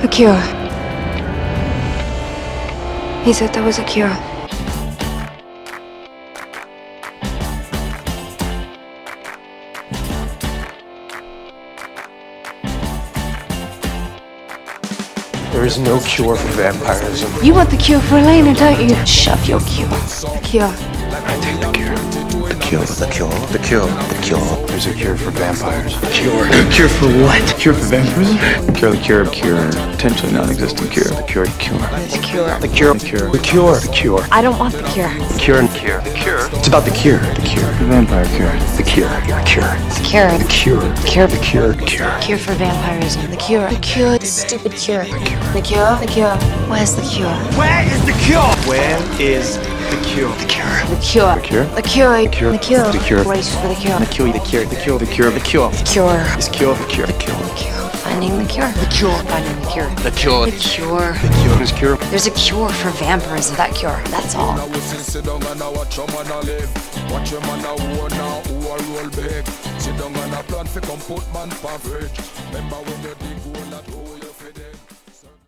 A cure. He said there was a cure. There is no cure for vampirism. You want the cure for Elena, don't you? Shove your cure. The cure. I take the cure. The cure, the cure, the cure, the cure. There's a cure for vampires. Cure. Cure for what? Cure for vampirism? Cure the cure, cure, potentially non-existent cure. The cure, cure. The cure. The cure, The cure. The cure. The cure. I don't want the cure. The cure and cure. The cure. It's about the cure. The cure. The vampire cure. The cure. The cure. The cure. The cure. The cure. The cure. The cure. Cure for vampirism. The cure. The cure. The stupid cure. The cure. The cure. Where's the cure? Where is the cure? Where is the cure? The cure. The cure. The cure? The cure. The cure. The cure. The cure. Wait for the cure. The cure, the cure, the cure, the cure, the cure. The cure. This cure, the cure, the cure. The cure. Finding the cure. The cure. Finding the cure. The cure. The cure. The cure. This cure. There's a cure for vampirism. That cure. That's all. Now we sit, sit down and I watch your man a live. Watch your man a war now, who a roll big. Sit down and a plan fi come put man pa fridge. Remember when you dig